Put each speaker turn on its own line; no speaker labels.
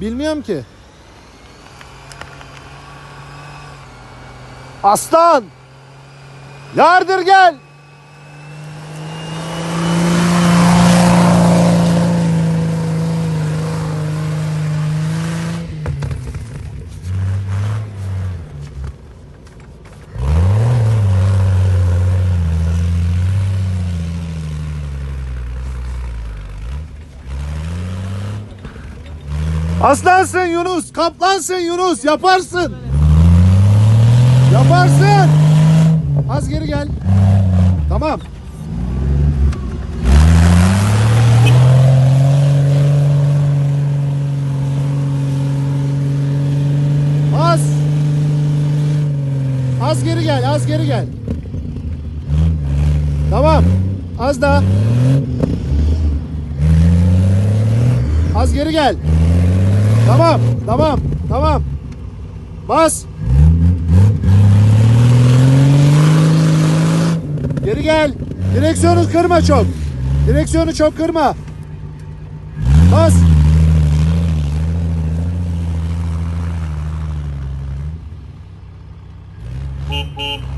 Bilmiyorum ki. Aslan! Yardır gel! Aslansın Yunus, kaplansın Yunus, yaparsın. Yaparsın. Az geri gel. Tamam. Az. Az geri gel, az geri gel. Tamam. Az daha. Az geri gel. Tamam, tamam, tamam. Bas. Geri gel. Direksiyonu kırma çok. Direksiyonu çok kırma. Bas. Beep beep.